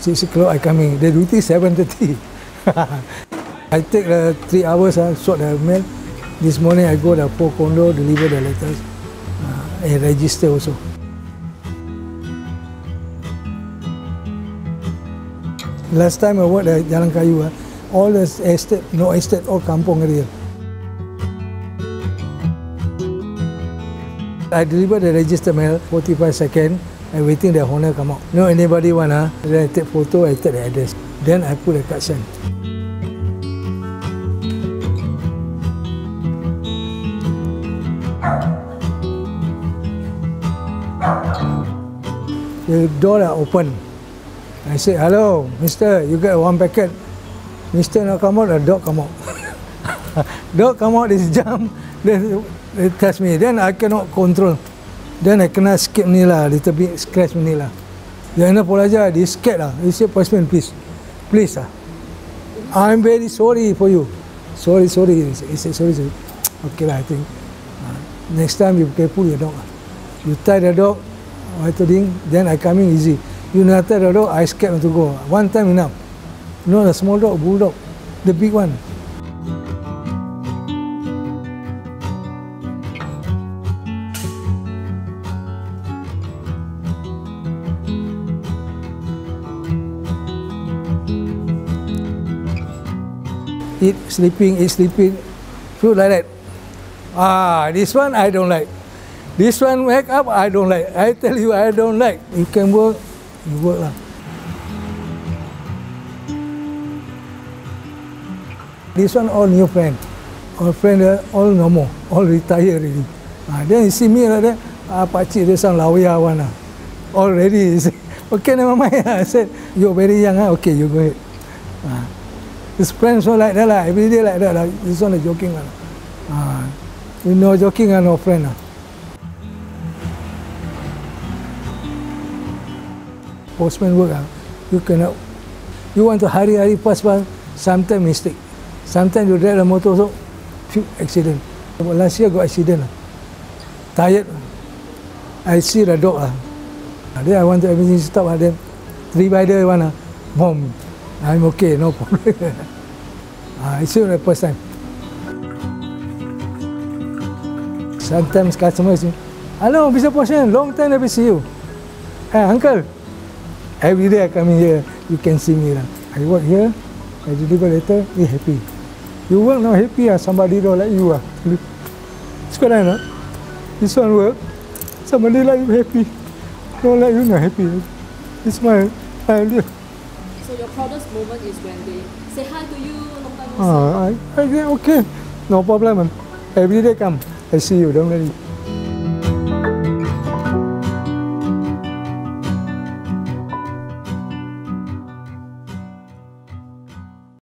6 o'clock I coming. The duty 7.30. I take uh, 3 hours uh, sort the mail. This morning I go to four condo, deliver the letters uh, and register also. Last time I worked at Jalan Kayu, uh, all the estate, no estate, all kampong area. I deliver the register mail, 45 seconds, and waiting the owner come out. No anybody want, huh? then I take photo, I take the address. Then I put the caption. The door are open. I say, hello, mister, you got one packet. Mister not come out, the dog come out. dog come out, this jump, then they touch me. Then I cannot control. Then I kena skip ni lah, little bit scratch ni lah. Dia nak pula aja, dia scared lah. He say, postman, please. Please lah. I'm very sorry for you. Sorry, sorry. He said, sorry, sorry. Okay lah, I think. Uh, next time you careful your dog. lah. You tie the dog, I told him, then I coming easy. You not tie the dog, I scared to go. One time enough. No, the small dog, bulldog. The big one. Eat sleeping, eat sleeping, food like that. Ah, this one I don't like. This one wake up, I don't like. I tell you, I don't like. You can work, you work lah. This one all new friend. All friend, uh, all no more. All retire already. Ah, then you see me like that, ah, pakcik dia sang lawyer one lah. Already, he say, okay, never mind. I said, you're very young, ah. okay, you go ahead. Ah. His friends all like that lah, every day like that lah. This one is joking lah. Ah, you know joking ah, no friend lah. Postman work ah, you cannot. You want to hurry hurry fast fast, sometimes mistake. Sometimes you drive the motor so, phew, accident. Last year got accident lah. Tired. I see the dog ah. Then I want to everything stop ah. Then three rider one ah, boom. I'm okay, no problem. uh, it's the first time. Sometimes customers say, Hello, Mr. Portion, long time never see you. Hey, uncle, every day I come in here, you can see me. Lah. I work here, I deliver later, you happy. You work not happy, ah, somebody don't like you. Ah. Sekarang nak, this one work, somebody like you happy. Don't like you not happy. This my idea. So your proudest moment is when they say hi to you, long time no see. Ah, I, I okay, no problem. Every day come, I see you, don't worry.